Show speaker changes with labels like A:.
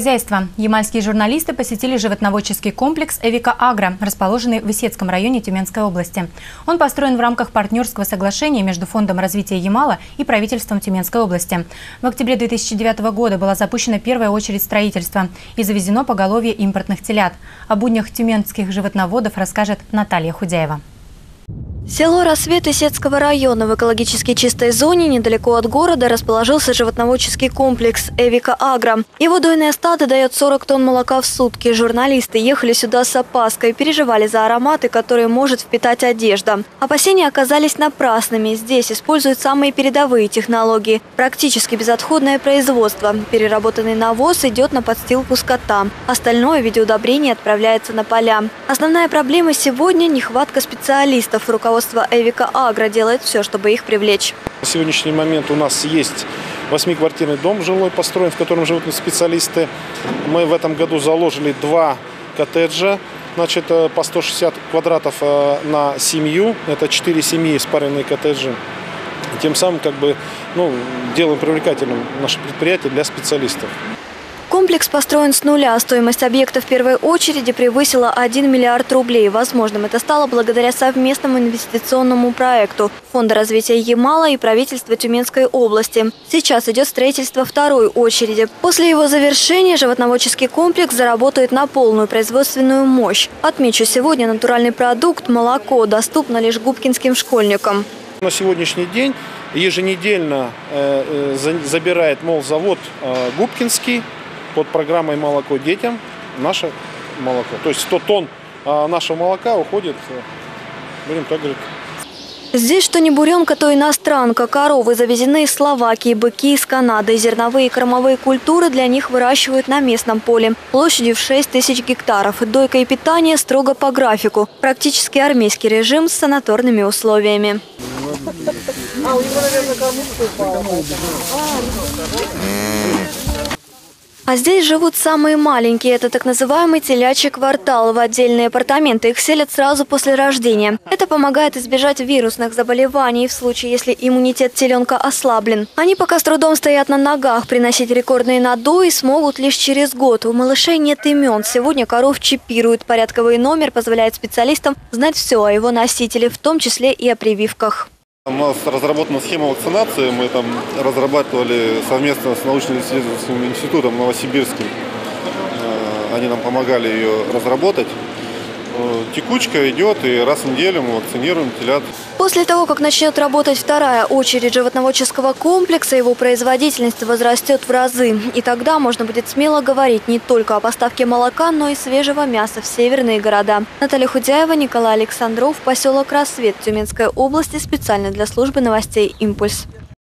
A: Хозяйство. Ямальские журналисты посетили животноводческий комплекс «Эвика Агро», расположенный в Исетском районе Тюменской области. Он построен в рамках партнерского соглашения между Фондом развития Ямала и правительством Тюменской области. В октябре 2009 года была запущена первая очередь строительства и завезено поголовье импортных телят. О буднях тюменских животноводов расскажет Наталья Худяева.
B: Село Рассвет Исетского района в экологически чистой зоне недалеко от города расположился животноводческий комплекс «Эвика Агро». Его дойное стадо дает 40 тонн молока в сутки. Журналисты ехали сюда с опаской, переживали за ароматы, которые может впитать одежда. Опасения оказались напрасными. Здесь используют самые передовые технологии. Практически безотходное производство. Переработанный навоз идет на подстилку скота. Остальное в виде удобрений отправляется на поля. Основная проблема сегодня – нехватка специалистов. Руководство руководство Эвика Агро делает все, чтобы их привлечь.
C: На сегодняшний момент у нас есть восьмиквартирный дом жилой построен, в котором живут специалисты. Мы в этом году заложили два коттеджа, значит, э, по 160 квадратов э, на семью. Это четыре семьи, спаренные коттеджи. Тем самым как бы, ну, делаем привлекательным наше предприятие для специалистов.
B: Комплекс построен с нуля. Стоимость объекта в первой очереди превысила 1 миллиард рублей. Возможным это стало благодаря совместному инвестиционному проекту Фонда развития Ямала и правительства Тюменской области. Сейчас идет строительство второй очереди. После его завершения животноводческий комплекс заработает на полную производственную мощь. Отмечу, сегодня натуральный продукт – молоко доступно лишь губкинским школьникам.
C: На сегодняшний день еженедельно э, э, забирает молзавод э, Губкинский под программой «Молоко детям» наше молоко. То есть 100 тонн а, нашего молока уходит, э, будем так говорить,
B: Здесь что не буренка, то иностранка. Коровы завезены из Словакии, быки из Канады. Зерновые и кормовые культуры для них выращивают на местном поле. Площадью в 6 тысяч гектаров. Дойка и питание строго по графику. Практически армейский режим с санаторными условиями. А, у него, наверное, а здесь живут самые маленькие. Это так называемый телячий квартал. В отдельные апартаменты их селят сразу после рождения. Это помогает избежать вирусных заболеваний в случае, если иммунитет теленка ослаблен. Они пока с трудом стоят на ногах. Приносить рекордные надои смогут лишь через год. У малышей нет имен. Сегодня коров чипируют. Порядковый номер позволяет специалистам знать все о его носителе, в том числе и о прививках.
D: У нас разработана схема вакцинации. Мы там разрабатывали совместно с научно-исследовательским институтом Новосибирским. Э, они нам помогали ее разработать. Э, текучка идет, и раз в неделю мы вакцинируем телят.
B: После того, как начнет работать вторая очередь животноводческого комплекса, его производительность возрастет в разы. И тогда можно будет смело говорить не только о поставке молока, но и свежего мяса в северные города. Наталья Худяева, Николай Александров, поселок Рассвет Тюменской области, специально для службы новостей «Импульс».